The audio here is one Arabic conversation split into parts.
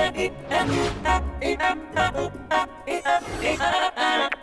Thank you.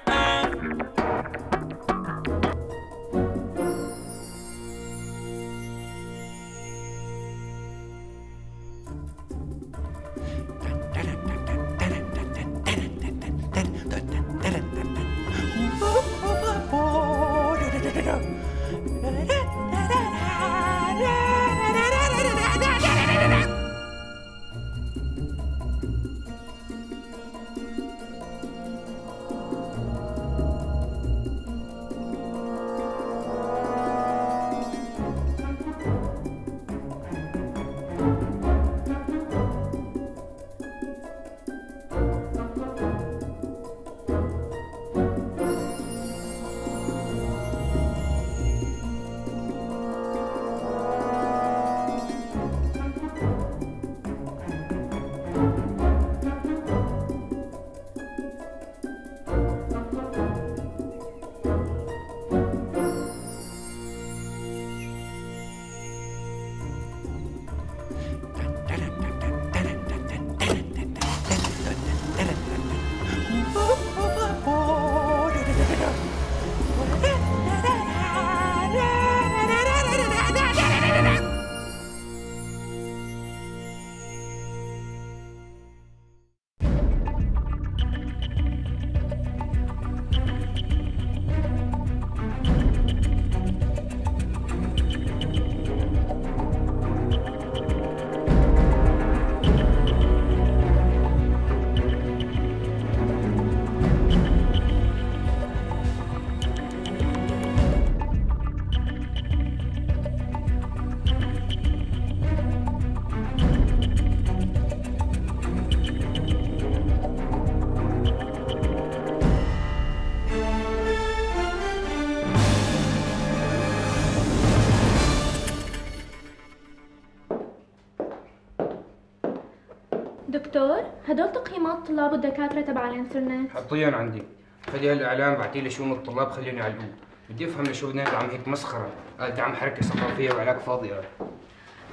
هدول تقييمات الطلاب والدكاترة تبع الإنترنت؟ حطيهم عندي. خلي هالاعلان بعتيه لشؤون الطلاب خليهم يعلقوه بدي أفهم لشو بدنا ندعم هيك مسخرة. قال دعم حركة ثقافية وعلاج فاضي قال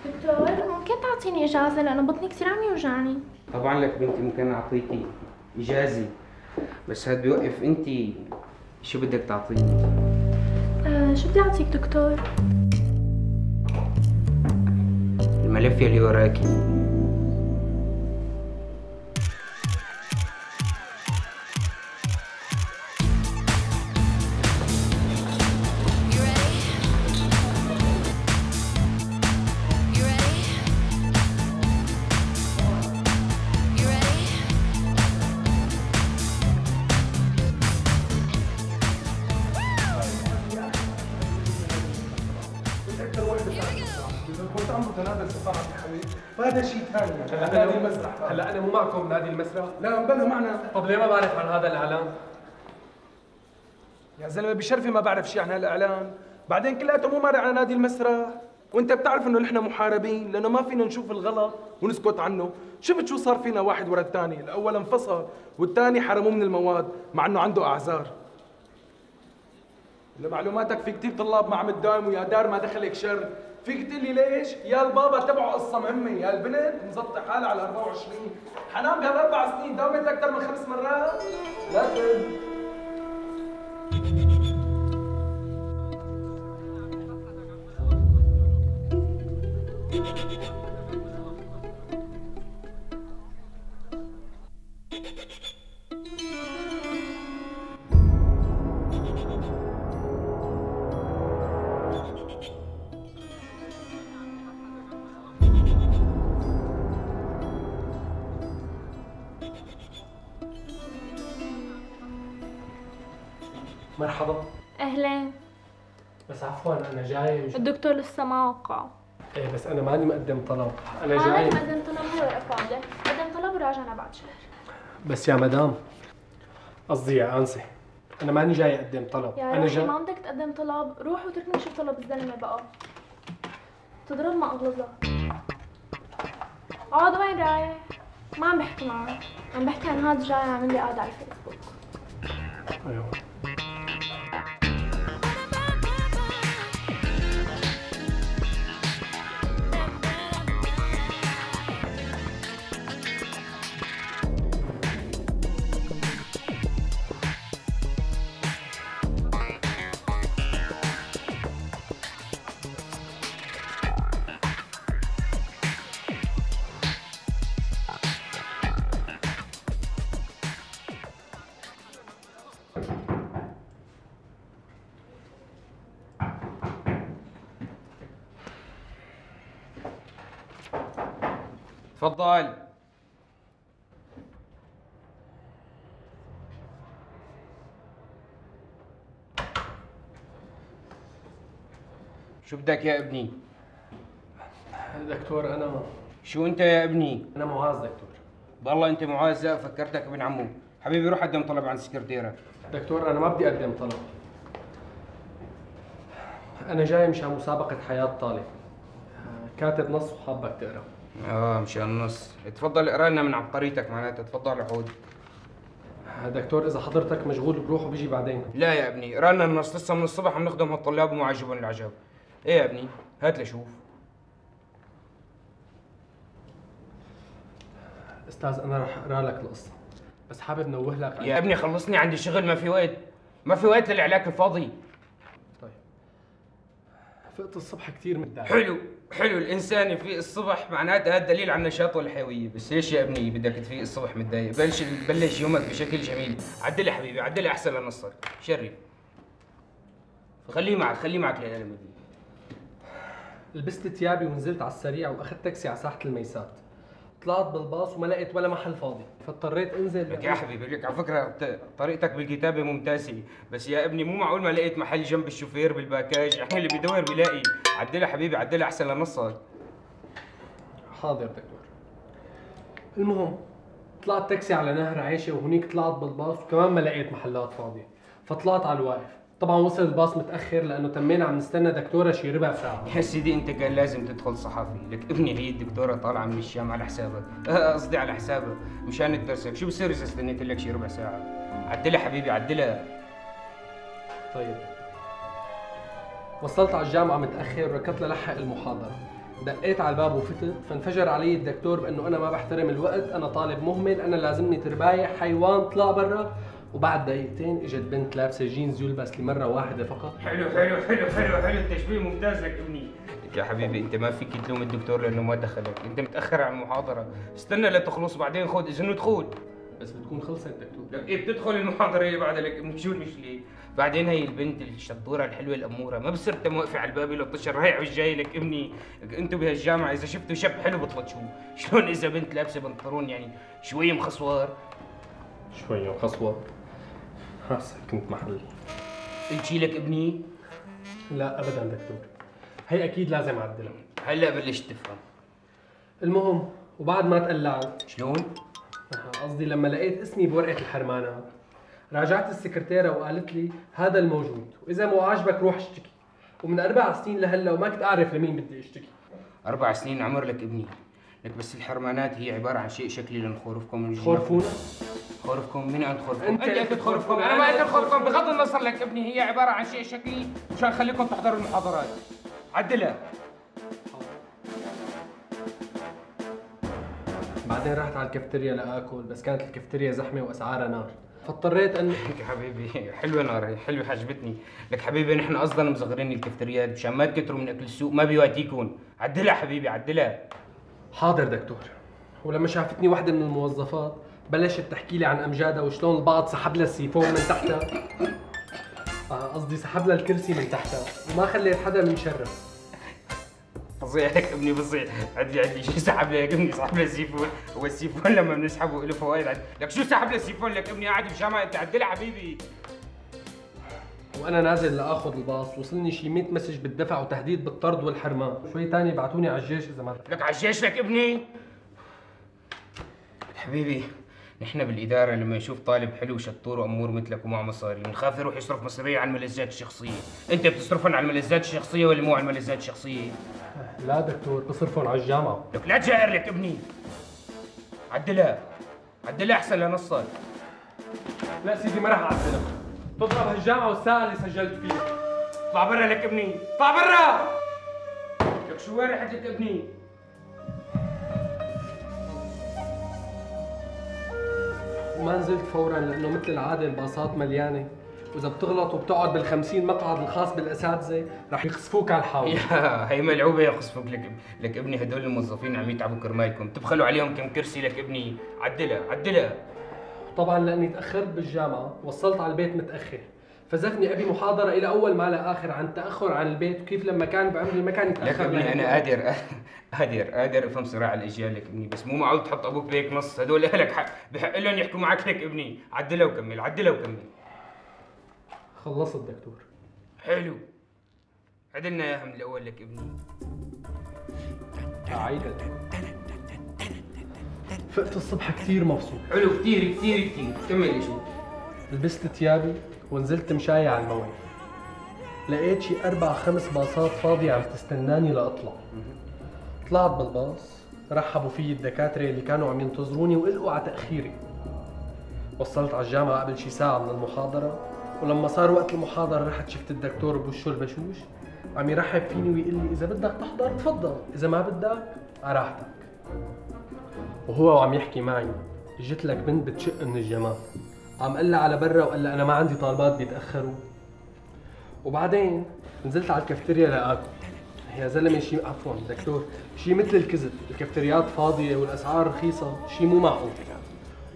دكتور ممكن تعطيني إجازة؟ لأنه بطني كثير عم يوجعني. طبعا لك بنتي ممكن أعطيكي إجازة. بس هاد بيوقف انت. شو بدك تعطيني؟ آه شو بدي أعطيك دكتور؟ الملف يلي وراكي. بتنادى السفارة عبد الحميد فهذا شيء ثاني. هلا نادي أنا المسرح هلا أنا مو معكم بنادي المسرح. لا بلا معنا. طب ليه ما بعرف عن هذا الإعلان؟ يا زلمة بشرفي ما بعرف شيء عن هالإعلان. بعدين كلياته مو مارق على نادي المسرح. وأنت بتعرف إنه نحن محاربين لأنه ما فينا نشوف الغلط ونسكت عنه. شفت شو صار فينا واحد ورا الثاني. الأول انفصل والثاني حرموه من المواد مع إنه عنده أعذار. لمعلوماتك في كتير طلاب ما عم تداوم ويا دار ما دخلك شر فيك تقول لي ليش؟ يا البابا تبعه قصة مهمة، يا البنت مزبطة حالها على 24 حنان بهالأربع سنين داومت أكثر من خمس مرات؟ لا تقل مرحبا. أهلين بس عفوا أنا جاي مش... الدكتور لسه ما وقع. إيه بس أنا ماني مقدم طلب أنا جاي لازم أقدم طلب هو إفادة قدم طلب وراجعنا بعد شهر. بس يا مدام قصدي يا انسه أنا ماني جاي أقدم طلب يا أنا جاي ما بدك تقدم طلب روح وتركني شوف طلب الزلمة بقى. تضرب ما أغلظها اقعد وين رايح؟ ما عم بحكي معك عم بحكي عن هذا جاي عامل لي قاعدة على الفيسبوك. أيوه. تفضل. شو بدك يا ابني؟ دكتور أنا شو أنت يا ابني؟ أنا معاذ دكتور. والله أنت معاذ لا فكرتك ابن عمو. حبيبي روح قدم طلب عن السكرتيره دكتور أنا ما بدي أقدم طلب. أنا جاي مشان مسابقة حياة طالب. كاتب نص وحابك تقرأ. آه مشان النص. تفضل اقرأ لنا من عبقريتك معناتها. تفضل عود. دكتور إذا حضرتك مشغول بروح وبيجي بعدين. لا يا ابني اقرأ لنا النص. لسه من الصبح عم نخدم هالطلاب وما عجبهم العجب إيه يا ابني؟ هات لشوف أستاذ أنا رح أقرأ لك القصة بس حابب نوه لك يا ابني خلصني عندي شغل ما في وقت. ما في وقت للعلاك الفاضي. فقت الصبح كثير متضايق حلو حلو. الإنسان يفيق الصبح معناتها هذا دليل على النشاط والحيوية. بس ليش يا ابني بدك تفيق الصبح متضايق؟ بلش بلش يومك بشكل جميل. عدل حبيبي عدل أحسن لنصك شرف خليه معك خليه معك ابني لبست ثيابي ونزلت على السريع وأخذت تاكسي على ساحة الميسات. طلعت بالباص وما لقيت ولا محل فاضي فاضطريت انزل. لك يا حبيبي لك على فكرة طريقتك بالكتابة ممتازة بس يا ابني مو معقول ما لقيت محل جنب الشوفير بالباكاج. إحنا اللي بيدور بيلاقي عدلها حبيبي عدلها أحسن لنصك حاضر دكتور. المهم طلعت تاكسي على نهر عيشة وهنيك طلعت بالباص وكمان ما لقيت محلات فاضية فطلعت على الواقف. طبعا وصل الباص متأخر لأنه تمينا عم نستنى دكتورة شي ربع ساعة. يا سيدي أنت كان لازم تدخل صحافي. لك ابني هي الدكتوره طالعة من الشام على حسابك. آه، قصدي على حسابك. مشان تدرسك شو بصير إذا استنيت لك شي ربع ساعة؟ عدلها حبيبي عدلها. طيب. وصلت على الجامعة متأخر وركضت للحق المحاضرة. دقيت على الباب وفتت فانفجر علي الدكتور بأنه أنا ما بحترم الوقت أنا طالب مهمل أنا لازمني ترباية حيوان طلع برا. وبعد دقيقتين إجت بنت لابسة جينز يلبس لمره واحدة فقط. حلو حلو حلو حلو حلو. التشبيه ممتاز لك ابني يا حبيبي أنت ما فيك تلوم الدكتور لأنه ما دخلك. أنت متأخر على المحاضرة. استنى لتخلص بعدين خذ. اذنه دخول بس بتكون خلصت دكتور لك إيه بتدخل المحاضرة اللي بعدها لك ابني شو المشكلة بعدين هي البنت الشطورة الحلوة الأمورة. ما بصير أنت موقفة على الباب لو تشر هي عش جاي لك. ابني لك أنتوا بهالجامعة إذا شفتوا شاب حلو بتلطشوه شلون إذا بنت لابسة بنطلون يعني شوية مخصوار شوية خصوه هسه كنت محل قلت شي لك ابني؟ لا ابدا دكتور هي أكيد لازم أعدلها. هلا بلشت تفهم. المهم وبعد ما تقلعت شلون؟ قصدي لما لقيت اسمي بورقة الحرمانات راجعت السكرتيرة وقالت لي هذا الموجود وإذا مو عاجبك روح اشتكي. ومن أربع سنين لهلا وما كنت أعرف لمين بدي أشتكي. أربع سنين عمر لك ابني. لك بس الحرمانات هي عبارة عن شيء شكلي لنخورفكم من. خورفونا خورفكم من عند خورفكم؟ أنت انت قلت خورفكم. أنا ما قلت خورفكم. بغض النظر لك ابني هي عبارة عن شيء شكلي. مشان خليكم تحضروا المحاضرات. عدلها بعدين رحت على الكافتيريا لآكل بس كانت الكافتيريا زحمة وأسعارها نار. فاضطريت ان لك يا حبيبي حلوة نار هي حلوة عجبتني لك حبيبي نحن أصلا مصغرين الكافتريات مشان ما تكتروا من أكل السوق ما بيواتيكم. عدلها حبيبي عدلها حاضر دكتور. ولما شافتني وحده من الموظفات بلشت تحكي لي عن أمجادها وشلون البعض سحب لها السيفون من تحتها. آه، قصدي سحب لها الكرسي من تحتها. وما خليت حدا من شرف. فظيع لك ابني فظيع. عدي عدي شو سحب لك ابني؟ سحب لي السيفون. هو السيفون لما بنسحبه له فوائد عد- لك شو سحب لي السيفون لك ابني؟ قاعد بجامعه انت عدلها حبيبي. وأنا نازل لآخذ الباص. وصلني شي 100 message بالدفع وتهديد بالطرد والحرمان. شوي تاني بعتوني على الجيش إذا ما لك على الجيش لك ابني. حبيبي. نحن بالإدارة لما نشوف طالب حلو شطور وأمور مثلك ومعه مصاري بنخاف يروح يصرف مصاريه على الملذات الشخصية، أنت بتصرفهم على الملذات الشخصية ولا مو على الملذات الشخصية؟ لا دكتور بصرفهم على الجامعة. لك لا تجائر لك ابني. عدلها عدلها أحسن لنصك لا سيدي ما راح اعدلها تضرب هالجامعة والساعة اللي سجلت فيها. اطلع برا لك ابني. اطلع برا. لك شو وين رحت لك ابني؟ وما نزلت فورا لأنه مثل العادة الباصات مليانة. وإذا بتغلط وبتقعد بال50 مقعد الخاص بالأساتذة رح يخسفوك على الحاوض يا هي ملعوبة يا خصفك لك لك ابني هدول الموظفين عم يتعبوا كرمالكم. تبخلوا عليهم كم كرسي لك ابني. عدلها عدلها طبعا لأني تأخرت بالجامعة وصلت على البيت متأخر. فزفني أبي محاضرة إلى أول ما لا آخر عن التاخر عن البيت وكيف لما كان بعمري ما كان يتاخر ابني لهيك أنا. قادر قادر قادر أفهم صراع الأجيال لك إبني بس مو معقول تحط أبوك بهيك نص؟ هدول أهلك حق بحق لهم يحكوا معك لك إبني. عدلها وكمل عدلها وكمل. خلصت دكتور. حلو. عدلنا اياها من الأول لك إبني. فقت الصبح كثير مبسوط. حلو كثير كثير كثير. كمل شو لبست ثيابي. ونزلت مشاي على الموية. لقيت شي أربع خمس باصات فاضية عم تستناني لأطلع. طلعت بالباص رحبوا في الدكاترة اللي كانوا عم ينتظروني وقلقوا على تأخيري. وصلت على الجامعة قبل شي ساعة من المحاضرة ولما صار وقت المحاضرة رحت شفت الدكتور بوشه البشوش. عم يرحب فيني ويقول لي إذا بدك تحضر تفضل إذا ما بدك على راحتك. وهو وعم يحكي معي جت لك بنت بتشق من الجمال عم قلها على برا وقال لها أنا ما عندي طالبات بيتأخروا. وبعدين نزلت على الكافتيريا لأكل. يا زلمة شيء عفوا دكتور شيء مثل الكذب. الكافتريات فاضية والأسعار رخيصة شيء مو معقول.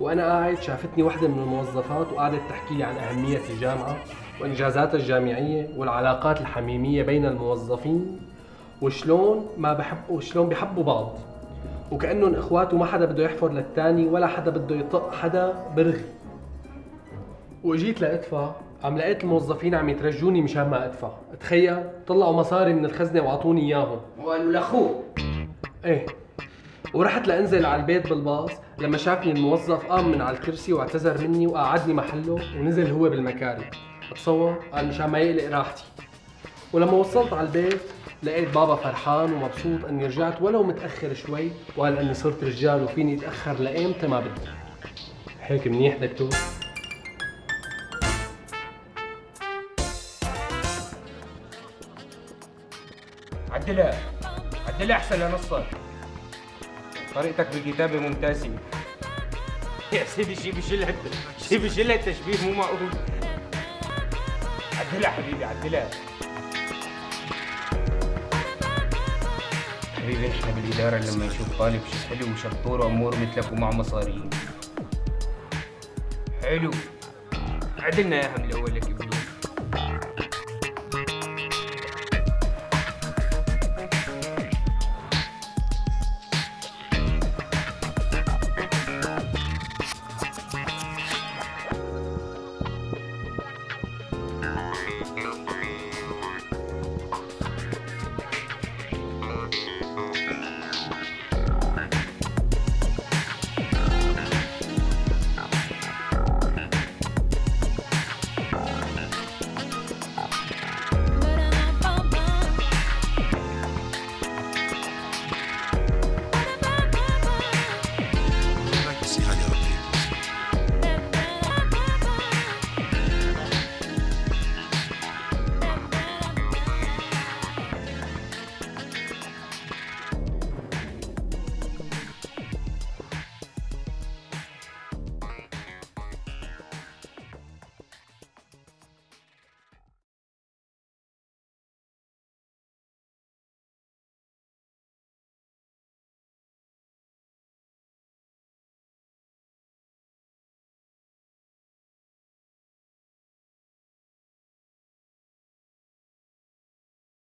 وأنا قاعد شافتني وحدة من الموظفات وقعدت تحكي لي عن أهمية الجامعة وانجازاتها الجامعية والعلاقات الحميمية بين الموظفين وشلون ما بحب وشلون بيحبوا بعض. وكأنهم إخوات وما حدا بده يحفر للثاني ولا حدا بده يطق حدا برغي. واجيت لأدفع عم لقيت الموظفين عم يترجوني مشان ما أدفع. تخيل طلعوا مصاري من الخزنة وأعطوني إياهم. وقالوا لاخوه إيه. ورحت لأنزل على البيت بالباص لما شافني الموظف قام من على الكرسي واعتذر مني وقعدني محله ونزل هو بالمكاري. تصور قال مشان ما يقلق راحتي. ولما وصلت على البيت لقيت بابا فرحان ومبسوط إني رجعت ولو متأخر شوي وقال إني صرت رجال وفيني أتأخر لأيمتى ما بدي. هيك منيح دكتور؟ عدلها عدلها أحسن لنصك طريقتك بالكتابة ممتازة. يا سيدي شي بشلها شي بشلها التشبيه مو معقول. عدلها حبيبي عدلها. حبيبي نحن بالإدارة لما نشوف طالب حلو وشطور وأمور مثلك ومع مصاري حلو. عدلنا إياها من الأول لك.